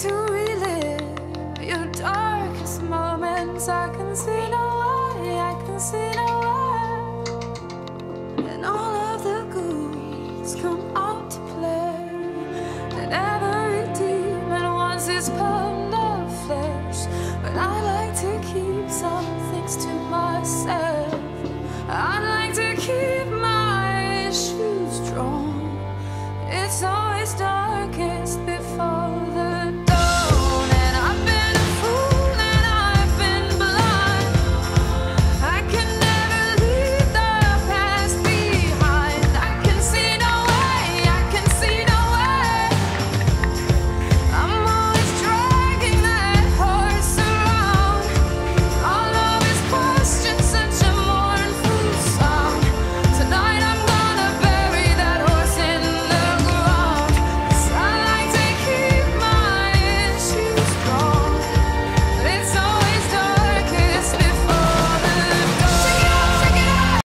to relive your darkest moments. I can see no way, I can see no way. And all of the ghouls come out to play. And every demon wants his pound of flesh. But I